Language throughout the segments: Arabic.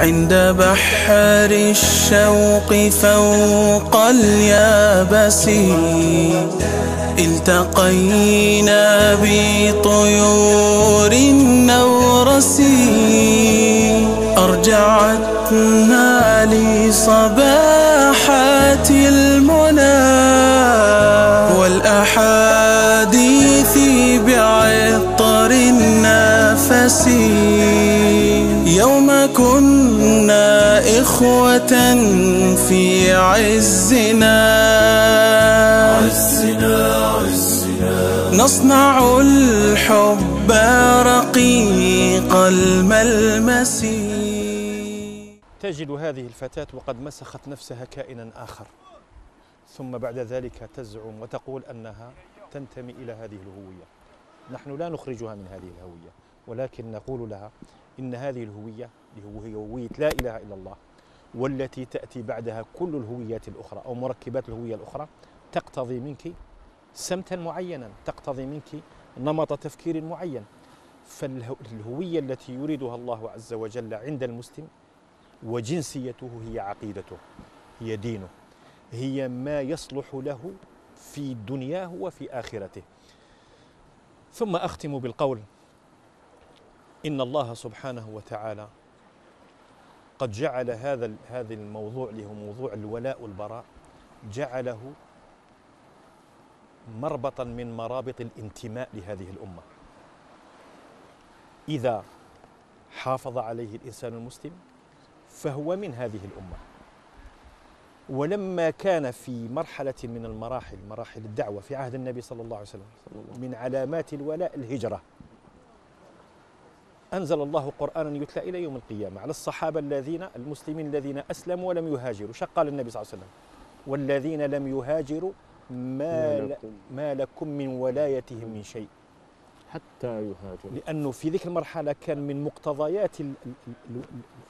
عند بحر الشوق فوق اليابس. التقينا بطيور النورس. أرجعتنا لصباحات إخوة في عزنا. عزنا عزنا. نصنع الحب رقيق الملمس. تجد هذه الفتاة وقد مسخت نفسها كائنا آخر. ثم بعد ذلك تزعم وتقول أنها تنتمي إلى هذه الهوية. نحن لا نخرجها من هذه الهوية ولكن نقول لها إن هذه الهوية هي هوية لا إله إلا الله. والتي تأتي بعدها كل الهويات الأخرى أو مركبات الهوية الأخرى تقتضي منك سمتا معينا تقتضي منك نمط تفكير معين. فالهوية التي يريدها الله عز وجل عند المسلم وجنسيته هي عقيدته هي دينه هي ما يصلح له في دنياه وفي آخرته. ثم أختم بالقول إن الله سبحانه وتعالى قد جعل هذا هذا الموضوع اللي هو موضوع الولاء والبراء جعله مربطا من مرابط الانتماء لهذه الأمة. إذا حافظ عليه الإنسان المسلم فهو من هذه الأمة. ولما كان في مرحلة من المراحل مراحل الدعوة في عهد النبي صلى الله عليه وسلم. من علامات الولاء الهجرة. أنزل الله قرآنا يتلى إلى يوم القيامة على الصحابة الذين المسلمين الذين أسلموا ولم يهاجروا. شق قال النبي صلى الله عليه وسلم؟ والذين لم يهاجروا ما, ل... ما لكم من ولايتهم من شيء. حتى يهاجروا. لأنه في ذيك المرحلة كان من مقتضيات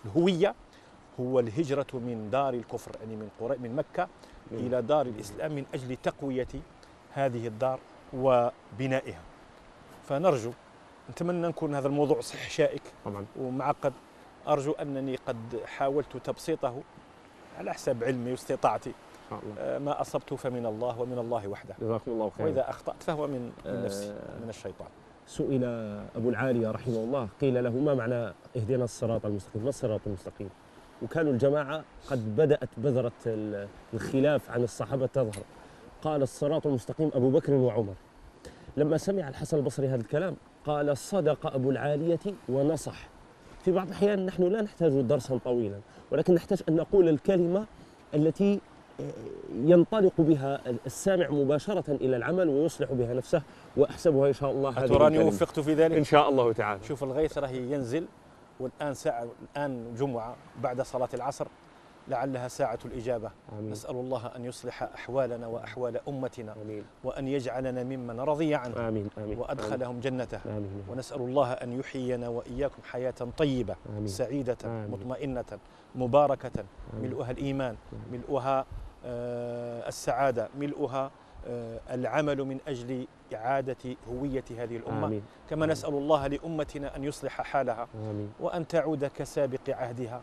الهوية هو الهجرة من دار الكفر يعني من قرى من مكة مم. إلى دار الإسلام من أجل تقوية هذه الدار وبنائها. فنرجو نتمنى نكون هذا الموضوع صح شائك. طبعا. ومعقد أرجو أنني قد حاولت تبسيطه على حسب علمي واستطاعتي. آه ما أصبت فمن الله ومن الله وحده. جزاكم الله خيرا. وإذا أخطأت فهو من, من نفسي من الشيطان. سئل أبو العالية رحمه الله قيل له ما معنى اهدنا الصراط المستقيم؟ ما الصراط المستقيم؟ وكانوا الجماعة قد بدأت بذرة الخلاف عن الصحابة تظهر. قال الصراط المستقيم أبو بكر وعمر. لما سمع الحسن البصري هذا الكلام قال صدق أبو العالية ونصح. في بعض الأحيان نحن لا نحتاج درسا طويلا ولكن نحتاج أن نقول الكلمة التي ينطلق بها السامع مباشرة إلى العمل ويصلح بها نفسه وأحسبها إن شاء الله هذه أتراني وفقت في ذلك؟ إن شاء الله تعالى. شوف الغيث راه ينزل والآن ساعة الآن جمعة بعد صلاة العصر. لعلها ساعة الإجابة آمين. نسأل الله أن يصلح أحوالنا وأحوال أمتنا آمين. وأن يجعلنا ممن رضي عنه آمين آمين وأدخلهم جنته آمين ونسأل الله أن يحيينا وإياكم حياة طيبة آمين. سعيدة آمين. مطمئنة مباركة آمين. ملؤها الإيمان آمين. ملؤها آه السعادة ملؤها آه العمل من أجل إعادة هوية هذه الأمة آمين. كما نسأل الله لأمتنا أن يصلح حالها آمين وأن تعود كسابق عهدها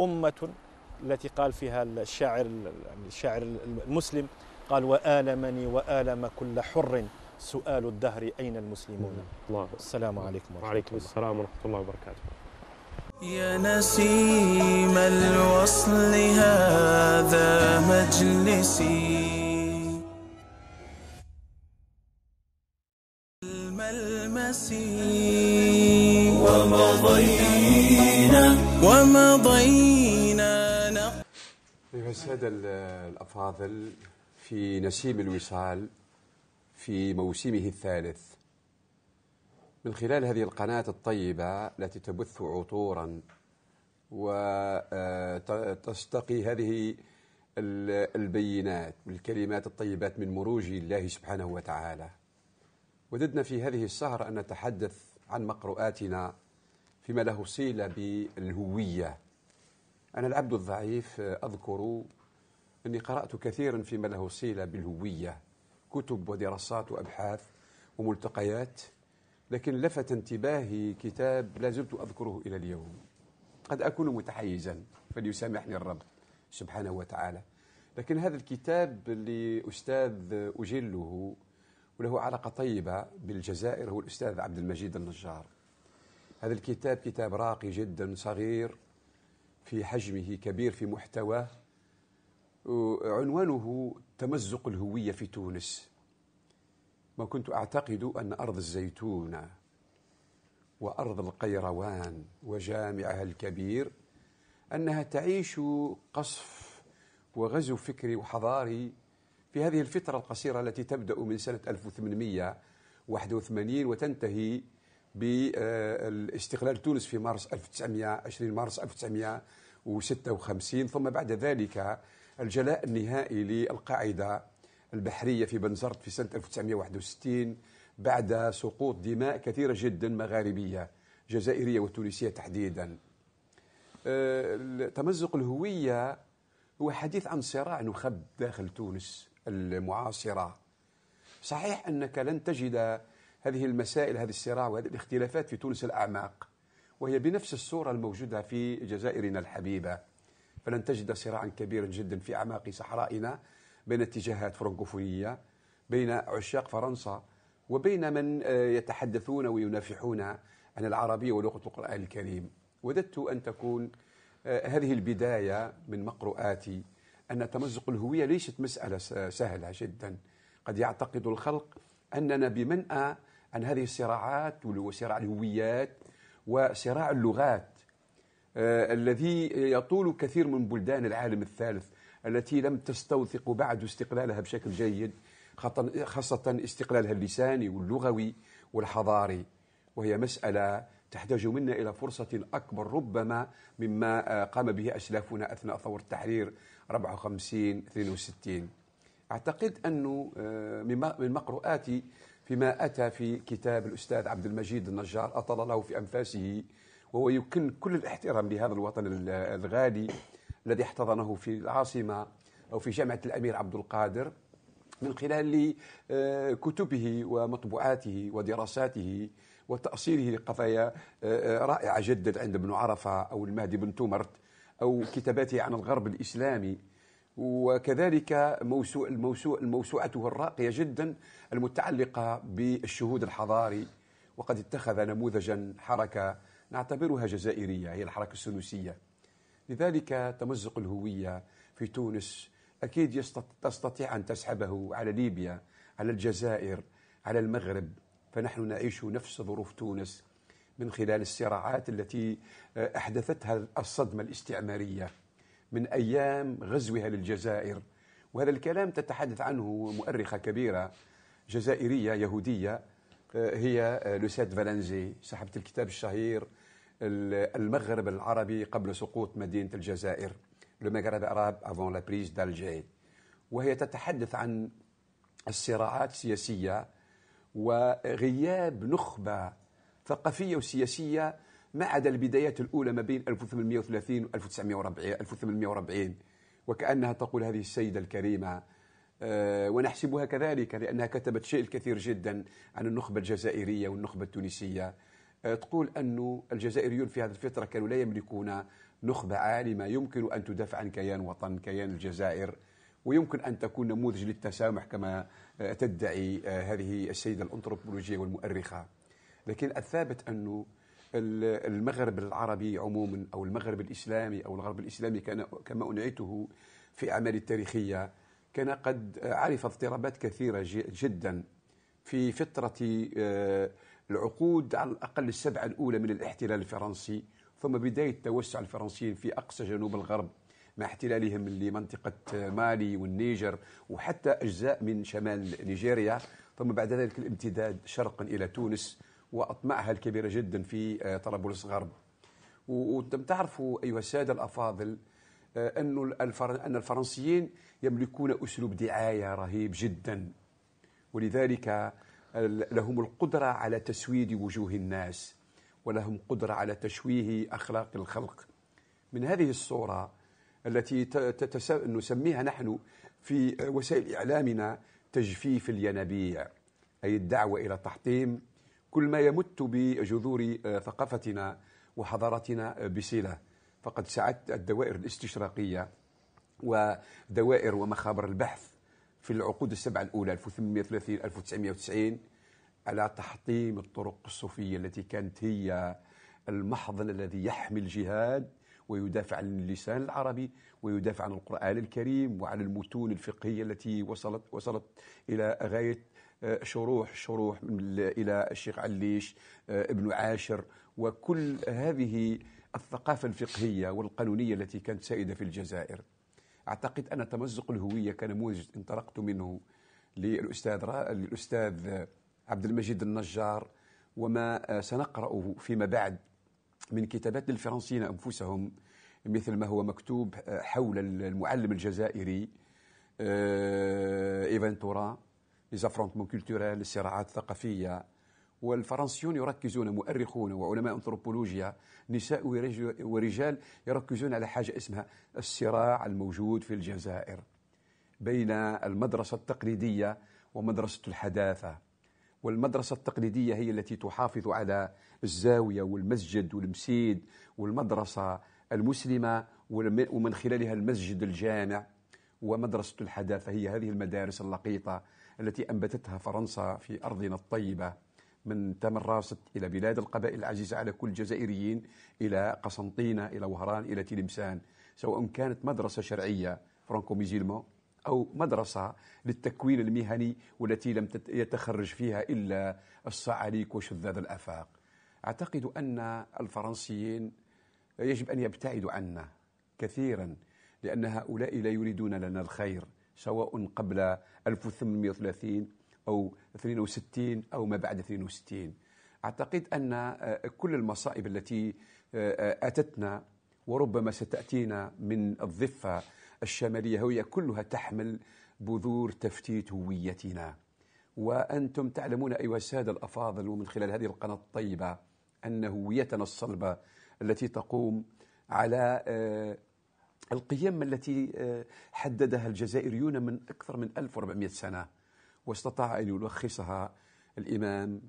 أمة التي قال فيها الشاعر الشاعر المسلم قال وآلمني وآلم كل حر سؤال الدهر أين المسلمون؟ الله. السلام عليكم ورحمة وعليكم الله. السلام ورحمة الله وبركاته. يا نسيم الوصل هذا مجلسي. أيها السادة الأفاضل في نسيم الوصال في موسمه الثالث. من خلال هذه القناة الطيبة التي تبث عطورا وتستقي هذه البينات والكلمات الطيبات من مروج الله سبحانه وتعالى. وددنا في هذه السهرة أن نتحدث عن مقروءاتنا فيما له صلة بالهوية. أنا العبد الضعيف أذكر أني قرأت كثيرا فيما له صلة بالهوية كتب ودراسات وأبحاث وملتقيات لكن لفت انتباهي كتاب لا زلت أذكره إلى اليوم. قد أكون متحيزا فليسامحني الرب سبحانه وتعالى. لكن هذا الكتاب لأستاذ أجله وله علاقة طيبة بالجزائر هو الأستاذ عبد المجيد النجار. هذا الكتاب كتاب راقي جدا صغير في حجمه كبير في محتواه عنوانه تمزق الهوية في تونس. ما كنت أعتقد أن أرض الزيتون وأرض القيروان وجامعها الكبير أنها تعيش قصف وغزو فكري وحضاري في هذه الفترة القصيرة التي تبدأ من سنة 1881 وتنتهي باستقلال تونس في مارس 1920 مارس 1956 ثم بعد ذلك الجلاء النهائي للقاعدة البحرية في بنزرت في سنة 1961 بعد سقوط دماء كثيرة جدا مغاربية جزائرية وتونسية تحديدا. آه، تمزق الهوية هو حديث عن صراع نخب داخل تونس المعاصرة. صحيح أنك لن تجد هذه المسائل هذه الصراع وهذه الاختلافات في تونس الأعماق. وهي بنفس الصورة الموجودة في جزائرنا الحبيبة. فلن تجد صراعا كبيرا جدا في أعماق صحرائنا بين اتجاهات فرنكوفونية بين عشاق فرنسا وبين من آه، يتحدثون وينافحون عن العربية ولغة القرآن الكريم. وددت أن تكون آه، هذه البداية من مقروءاتي أن تمزق الهوية ليست مسألة سهلة جدا. قد يعتقد الخلق أننا بمنأى عن هذه الصراعات وصراع الهويات وصراع اللغات آه الذي يطول كثير من بلدان العالم الثالث التي لم تستوثق بعد استقلالها بشكل جيد خاصة استقلالها اللساني واللغوي والحضاري. وهي مسألة تحتاج منا إلى فرصة أكبر ربما مما آه، قام به أسلافنا أثناء ثورة التحرير 54 62 أعتقد أنه آه، من مقروءاتي فيما أتى في كتاب الأستاذ عبد المجيد النجار أطل له في أنفاسه وهو يكن كل الاحترام لهذا الوطن الغالي الذي احتضنه في العاصمة أو في جامعة الأمير عبد القادر من خلال آه، كتبه ومطبوعاته ودراساته وتأصيله لقضايا آه، رائعة جدا عند ابن عرفة أو المهدي بن تومرت أو كتاباته عن الغرب الإسلامي. وكذلك موسوع الموسوع الموسوعته الراقية جدا المتعلقة بالشهود الحضاري وقد اتخذ نموذجا حركة نعتبرها جزائرية هي الحركة السنوسية لذلك تمزق الهوية في تونس. أكيد تستطيع أن تسحبه على ليبيا على الجزائر على المغرب. فنحن نعيش نفس ظروف تونس من خلال الصراعات التي أحدثتها الصدمة الاستعمارية. من أيام غزوها للجزائر. وهذا الكلام تتحدث عنه مؤرخة كبيرة جزائرية يهودية هي لوسيت فالنزي صاحبة الكتاب الشهير المغرب العربي قبل سقوط مدينة الجزائر. le Maghreb arabe avant la prise d'Alger. وهي تتحدث عن الصراعات السياسية وغياب نخبة ثقافية وسياسية ما عدا البدايات الأولى ما بين 1830 و 1940 1840 وكأنها تقول هذه السيدة الكريمة أه ونحسبها كذلك لأنها كتبت شيء الكثير جدا عن النخبة الجزائرية والنخبة التونسية. أه تقول أن الجزائريون في هذه الفترة كانوا لا يملكون نخبة عالمة. يمكن أن تدافع عن كيان وطن كيان الجزائر ويمكن أن تكون نموذج للتسامح كما آه، تدعي آه، هذه السيدة الأنثروبولوجية والمؤرخة. لكن الثابت أنه المغرب العربي عموما أو المغرب الإسلامي أو الغرب الإسلامي كان كما أنعته في أعمال التاريخية كان قد عرف اضطرابات كثيرة جدا في فترة آه، العقود على الأقل السبعة الأولى من الاحتلال الفرنسي ثم بداية توسع الفرنسيين في أقصى جنوب الغرب مع احتلالهم لمنطقة مالي والنيجر وحتى أجزاء من شمال نيجيريا ثم بعد ذلك الامتداد شرقا إلى تونس. وأطماعها الكبيرة جدا في آه، طرابلس غرب. وأنتم تعرفوا أيها السادة الأفاضل آه، أن أن الفرنسيين يملكون أسلوب دعاية رهيب جدا. ولذلك لهم القدرة على تسويد وجوه الناس ولهم قدرة على تشويه أخلاق الخلق. من هذه الصورة التي نسميها نحن في وسائل إعلامنا تجفيف الينابيع أي الدعوة إلى تحطيم كل ما يمت بجذور ثقافتنا وحضارتنا بصلة. فقد سعت الدوائر الاستشراقية ودوائر ومخابر البحث في العقود السبعة الأولى 1830 1990 على تحطيم الطرق الصوفية التي كانت هي المحضن الذي يحمي الجهاد ويدافع عن اللسان العربي ويدافع عن القرآن الكريم وعن المتون الفقهية التي وصلت وصلت إلى غاية آه، شروح شروح إلى الشيخ عليش آه، ابن عاشر وكل هذه الثقافة الفقهية والقانونية التي كانت سائدة في الجزائر. أعتقد أن تمزق الهوية كنموذج انطلقت منه للأستاذ الأستاذ عبد المجيد النجار وما سنقرأه فيما بعد من كتابات للفرنسيين أنفسهم مثل ما هو مكتوب حول المعلم الجزائري إيفان تورا ليزافرونتمون كولتورال الصراعات الثقافية والفرنسيون يركزون مؤرخون وعلماء أنثروبولوجيا نساء ورجال يركزون على حاجة اسمها الصراع الموجود في الجزائر بين المدرسة التقليدية ومدرسة الحداثة. والمدرسة التقليدية هي التي تحافظ على الزاوية والمسجد والمسيد والمدرسة المسلمة ومن خلالها المسجد الجامع ومدرسة الحداثة. هي هذه المدارس اللقيطة التي أنبتتها فرنسا في أرضنا الطيبة من تمراست إلى بلاد القبائل العزيزة على كل الجزائريين إلى قسنطينة إلى وهران إلى تلمسان. سواء كانت مدرسة شرعية فرانكو ميزيلمو أو مدرسة للتكوين المهني والتي لم يتخرج فيها إلا الصعاليك وشذاذ الآفاق. أعتقد أن الفرنسيين يجب أن يبتعدوا عنا كثيرا لأن هؤلاء لا يريدون لنا الخير. سواء قبل 1830 أو 62 أو ما بعد 62 أعتقد أن آه، كل المصائب التي آه، آه، أتتنا وربما ستأتينا من الضفة الشمالية هي كلها تحمل بذور تفتيت هويتنا. وأنتم تعلمون أيها السادة الأفاضل ومن خلال هذه القناة الطيبة أن هويتنا الصلبة التي تقوم على القيم التي حددها الجزائريون من أكثر من 1400 سنة واستطاع أن يلخصها الإمام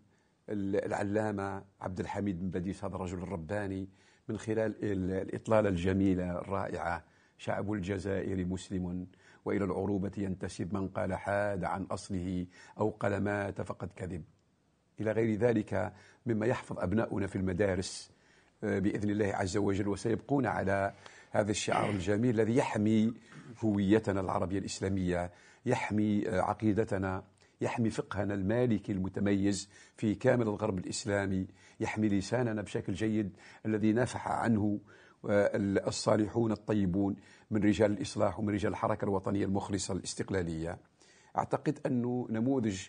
العلامة عبد الحميد بن بديس هذا الرجل الرباني من خلال الإطلالة الجميلة الرائعة شعب الجزائر مسلم وإلى العروبة ينتسب من قال حاد عن أصله أو قال مات فقد كذب. إلى غير ذلك مما يحفظ أبناؤنا في المدارس آه، بإذن الله عز وجل وسيبقون على هذا الشعار الجميل الذي يحمي هويتنا العربية الإسلامية يحمي عقيدتنا يحمي فقهنا المالكي المتميز في كامل الغرب الإسلامي يحمي لساننا بشكل جيد الذي نافح عنه آه، الصالحون الطيبون من رجال الإصلاح ومن رجال الحركة الوطنية المخلصة الاستقلالية. أعتقد أنه نموذج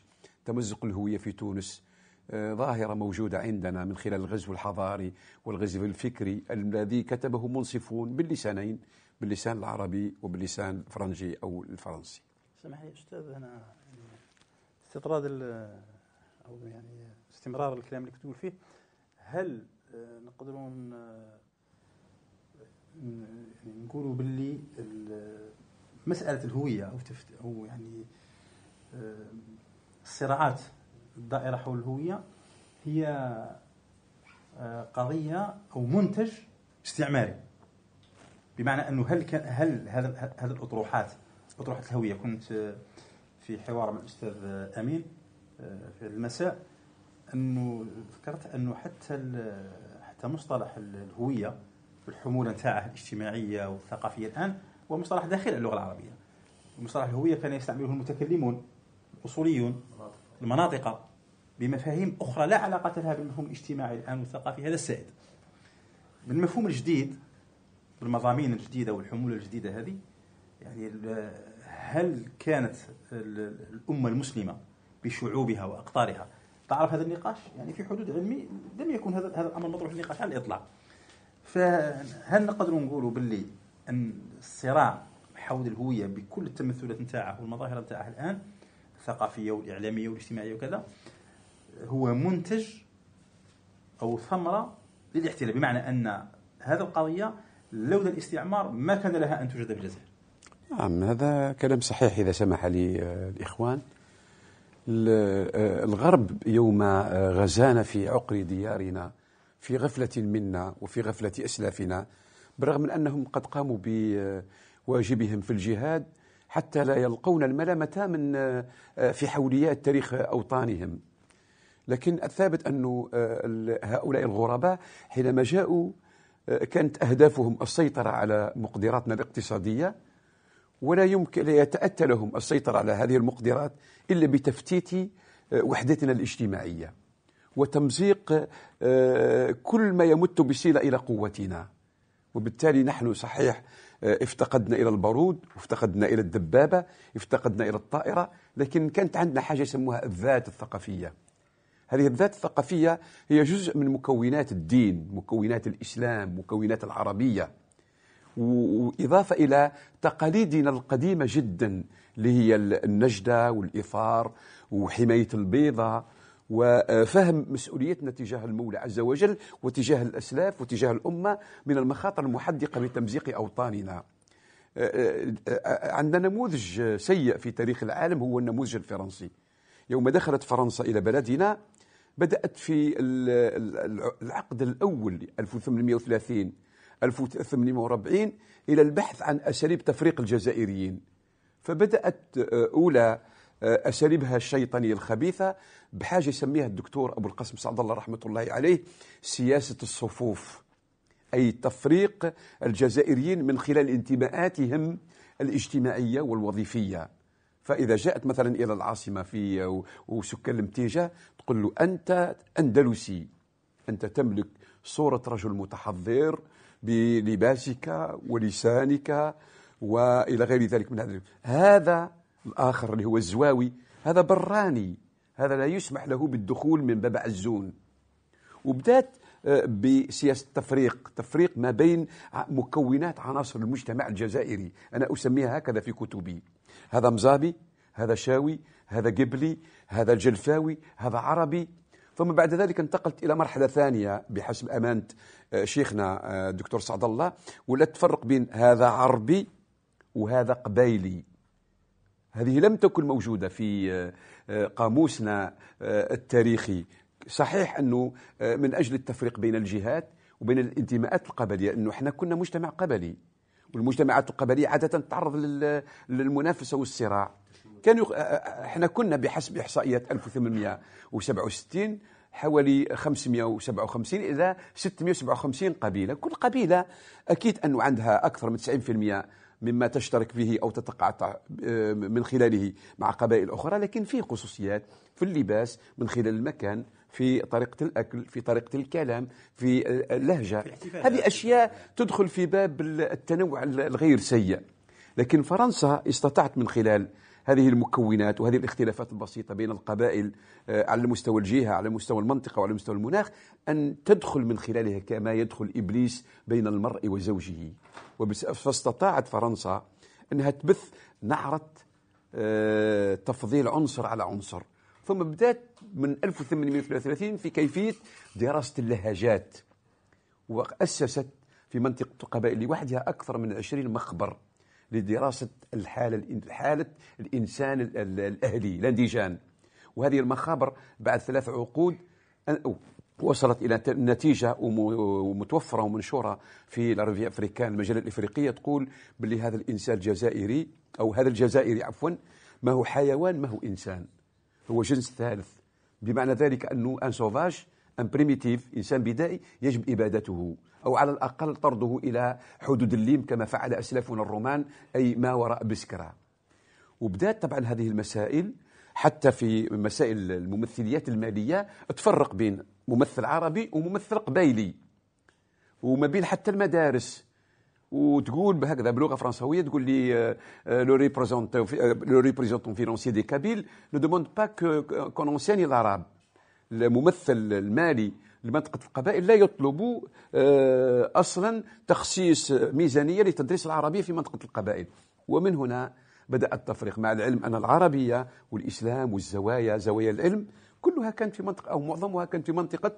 تمزق الهوية في تونس ظاهرة موجودة عندنا من خلال الغزو الحضاري والغزو الفكري الذي كتبه منصفون باللسانين باللسان العربي وباللسان الفرنجي أو الفرنسي. سمح لي أستاذ أنا استطراد أو يعني استمرار الكلام اللي كتقول فيه. هل آه، نقدرون آه، يعني نقولوا باللي مسألة الهوية أو أو يعني الصراعات الدائرة حول الهوية هي آه، قضية أو منتج استعماري. بمعنى أنه هل كان هل هذا هذه الأطروحات أطروحة الهوية. كنت في حوار مع الأستاذ أمين آه، في المساء أنه ذكرت أنه حتى حتى مصطلح الهوية والحمولة نتاعه الاجتماعية والثقافية الآن هو مصطلح داخل اللغة العربية. مصطلح الهوية كان يستعمله المتكلمون الأصوليون المناطق. بمفاهيم أخرى لا علاقة لها بالمفهوم الاجتماعي الآن والثقافي. هذا السائد. بالمفهوم الجديد بالمضامين الجديدة والحمولة الجديدة هذه يعني هل كانت الأمة المسلمة بشعوبها وأقطارها تعرف هذا النقاش؟ يعني في حدود علمي لم يكن هذا هذا الأمر مطروح للنقاش على الإطلاق. فهل نقدر نقولوا باللي أن الصراع حول الهوية بكل التمثلات نتاعه والمظاهر نتاعه الآن الثقافية والإعلامية والاجتماعية وكذا هو منتج أو ثمرة للاحتلال بمعنى أن هذه القضية لولا الاستعمار ما كان لها أن توجد في الجزائر نعم هذا كلام صحيح إذا سمح لي آه، الإخوان. آه، الغرب يوم آه، غزانا في عقر ديارنا في غفلة منا وفي غفلة أسلافنا بالرغم من أنهم قد قاموا بواجبهم في الجهاد حتى لا يلقون الملامة من في حوليات تاريخ أوطانهم. لكن الثابت أن هؤلاء الغرباء حينما جاءوا كانت أهدافهم السيطرة على مقدراتنا الاقتصادية ولا يمكن لا يتأتى لهم السيطرة على هذه المقدرات إلا بتفتيت وحدتنا الاجتماعية وتمزيق آه، كل ما يمت بصلة إلى قوتنا. وبالتالي نحن صحيح آه، افتقدنا إلى البارود افتقدنا إلى الدبابة افتقدنا إلى الطائرة لكن كانت عندنا حاجة يسموها الذات الثقافية. هذه الذات الثقافية هي جزء من مكونات الدين مكونات الإسلام مكونات العربية. وإضافة إلى تقاليدنا القديمة جدا اللي هي النجدة والإثار وحماية البيضة وفهم مسؤوليتنا تجاه المولى عز وجل وتجاه الأسلاف وتجاه الأمة من المخاطر المحدقة بتمزيق أوطاننا. عندنا نموذج سيء في تاريخ العالم هو النموذج الفرنسي. يوم دخلت فرنسا إلى بلدنا بدأت في العقد الأول 1830 1840 إلى البحث عن أساليب تفريق الجزائريين. فبدأت أولى أساليبها الشيطانية الخبيثة بحاجة يسميها الدكتور أبو القاسم سعد الله رحمة الله عليه سياسة الصفوف أي تفريق الجزائريين من خلال انتماءاتهم الاجتماعية والوظيفية. فإذا جاءت مثلا إلى العاصمة في وسكان المتيجة تقول له أنت أندلسي. أنت تملك صورة رجل متحضر بلباسك ولسانك وإلى غير ذلك من هذا هذا الآخر اللي هو الزواوي هذا براني. هذا لا يسمح له بالدخول من باب عزون وبدأت آه، بسياسة تفريق تفريق ما بين مكونات عناصر المجتمع الجزائري. أنا أسميها هكذا في كتبي. هذا مزابي هذا شاوي هذا قبلي هذا الجلفاوي هذا عربي. ثم بعد ذلك انتقلت إلى مرحلة ثانية بحسب أمانة آه، شيخنا الدكتور آه، سعد الله ولا تفرق بين هذا عربي وهذا قبايلي هذه لم تكن موجودة في آه، قاموسنا التاريخي. صحيح أنه من أجل التفريق بين الجهات وبين الانتماءات القبلية أنه إحنا كنا مجتمع قبلي. والمجتمعات القبلية عادة تتعرض للمنافسة والصراع. كانوا إحنا كنا بحسب إحصائيات 1867 حوالي 557 إلى 657 قبيلة. كل قبيلة أكيد أنه عندها أكثر من 90% مما تشترك به أو تتقاطع آه، من خلاله مع قبائل أخرى. لكن في خصوصيات في اللباس من خلال المكان في طريقة الأكل في طريقة الكلام في اللهجة. هذه أشياء تدخل في باب التنوع الغير سيء. لكن فرنسا استطاعت من خلال هذه المكونات وهذه الاختلافات البسيطة بين القبائل آه، على مستوى الجهة على مستوى المنطقة وعلى مستوى المناخ أن تدخل من خلالها كما يدخل إبليس بين المرء وزوجه. فاستطاعت فرنسا أنها تبث نعرة آه، تفضيل عنصر على عنصر. ثم بدأت من 1833 في كيفية دراسة اللهجات وأسست في منطقة القبائل لوحدها أكثر من 20 مخبر لدراسة الحالة حالة الإنسان الأهلي الانديجان وهذه المخابر بعد ثلاث عقود وصلت إلى نتيجة ومتوفرة ومنشورة في العربية أفريكان المجلة الإفريقية تقول باللي هذا الإنسان الجزائري أو هذا الجزائري عفوا ما هو حيوان ما هو إنسان. هو جنس ثالث. بمعنى ذلك أنه un sauvage un primitif إنسان بدائي يجب إبادته أو على الأقل طرده إلى حدود ال limes كما فعل أسلافنا الرومان أي ما وراء بسكرة. وبدأت طبعا هذه المسائل حتى في مسائل الممثليات المالية تفرق بين ممثل عربي وممثل قبيلي. وما بين حتى المدارس. وتقول بهكذا بلغة فرنسوية تقول لي le représentant le représentant financier des Kabyles ne demande pas qu'on enseigne l'arabe الممثل المالي لمنطقة القبائل لا يطلبوا آه، أصلا تخصيص ميزانية لتدريس العربية في منطقة القبائل. ومن هنا بدأ التفريق مع العلم أن العربية والإسلام والزوايا زوايا العلم كلها كانت في منطقة أو معظمها كانت في منطقة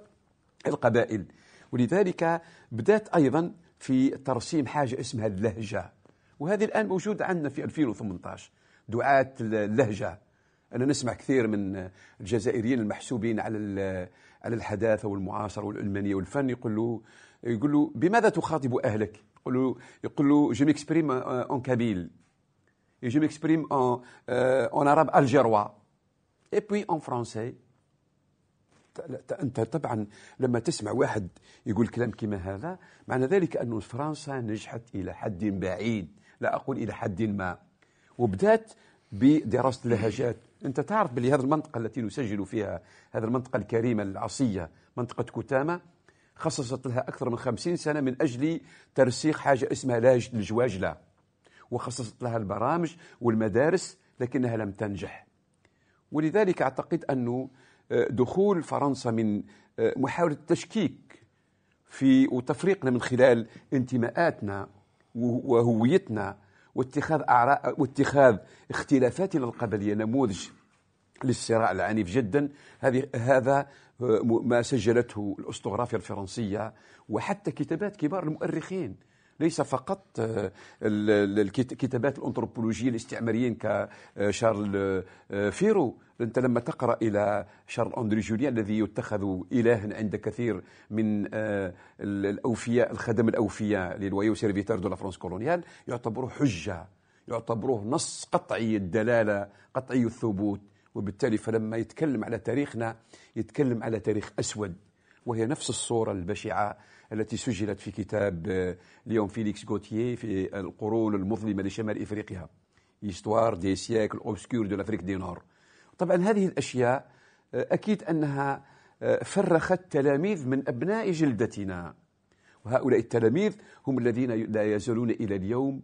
القبائل. ولذلك بدأت أيضا في ترسيم حاجة اسمها اللهجة. وهذه الآن موجودة عندنا في 2018 دعاة اللهجة. أنا نسمع كثير من الجزائريين المحسوبين على على الحداثة والمعاصرة والعلمانية والفن. يقول له يقول له بماذا تخاطب أهلك؟ يقول له يقول له je m'exprime en kabyle je m'exprime en en arabe algérois et puis en français أنت طبعا لما تسمع واحد يقول كلام كما هذا معنى ذلك أن فرنسا نجحت إلى حد بعيد لا أقول إلى حد ما وبدأت بدراسة اللهجات. أنت تعرف بلي هذه المنطقة التي نسجل فيها هذه المنطقة الكريمة العصية منطقة كتامه خصصت لها أكثر من خمسين سنة من أجل ترسيخ حاجة اسمها لهجه الجواجله وخصصت لها البرامج والمدارس لكنها لم تنجح. ولذلك أعتقد أنه دخول فرنسا من آه، محاولة التشكيك في وتفريقنا من خلال انتماءاتنا وهويتنا واتخاذ أعراء واتخاذ اختلافاتنا القبلية نموذج للصراع العنيف جدا. هذه هذا آه، ما سجلته الأسطوغرافيا الفرنسية وحتى كتابات كبار المؤرخين. ليس فقط آه، الكتابات الأنثروبولوجية الاستعماريين كشارل فيرو. أنت لما تقرأ إلى شارل أندري جوليان الذي يتخذ إلها عند كثير من آه، الأوفياء الخدم الأوفياء les loyaux serviteurs de la France coloniale يعتبروه حجة يعتبروه نص قطعي الدلالة قطعي الثبوت وبالتالي فلما يتكلم على تاريخنا يتكلم على تاريخ أسود. وهي نفس الصورة البشعة التي سجلت في كتاب آه، ليون فيليكس غوتييه في القرون المظلمة لشمال إفريقيا. Histoire des siècles obscurs de l'Afrique du Nord. طبعا هذه الأشياء آه، أكيد أنها آه، فرخت تلاميذ من أبناء جلدتنا. وهؤلاء التلاميذ هم الذين لا يزالون إلى اليوم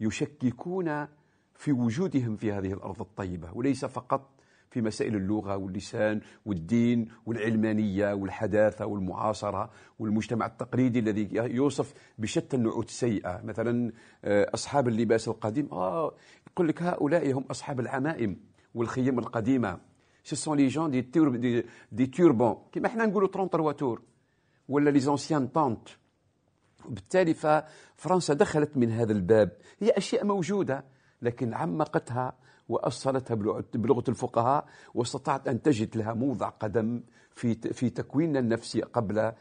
يشككون في وجودهم في هذه الأرض الطيبة. وليس فقط في مسائل اللغة واللسان والدين والعلمانية والحداثة والمعاصرة والمجتمع التقليدي الذي يوصف بشتى النعوت السيئة. مثلا آه، أصحاب اللباس القديم. آه يقول لك هؤلاء هم أصحاب العمائم والخيم القديمة. سي سون لي جون دي تور دي, توربون كيما حنا نقولوا 33 تور ولا لي زونسيان طونت وبالتالي ففرنسا دخلت من هذا الباب. هي أشياء موجودة لكن عمقتها واصلتها بلغة الفقهاء واستطاعت أن تجد لها موضع قدم في في تكويننا النفسي قبل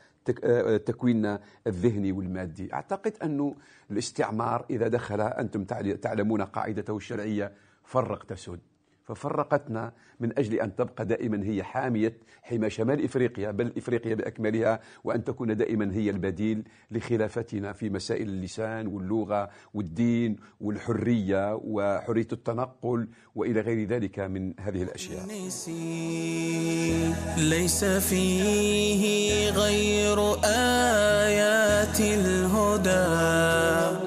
تكويننا الذهني والمادي. أعتقد انه الاستعمار إذا دخل أنتم تعلمون قاعدته الشرعية فرق تسد ففرقتنا من أجل أن تبقى دائما هي حامية حمى شمال إفريقيا بل إفريقيا بأكملها وأن تكون دائما هي البديل لخلافتنا في مسائل اللسان واللغة والدين والحرية وحرية التنقل وإلى غير ذلك من هذه الأشياء. ليس فيه غير آيات الهدى.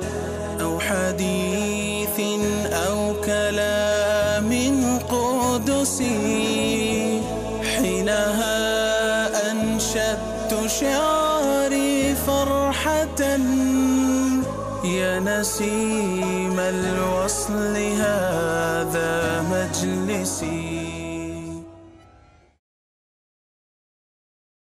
أنشدت شعري فرحة يا نسيم الوصل.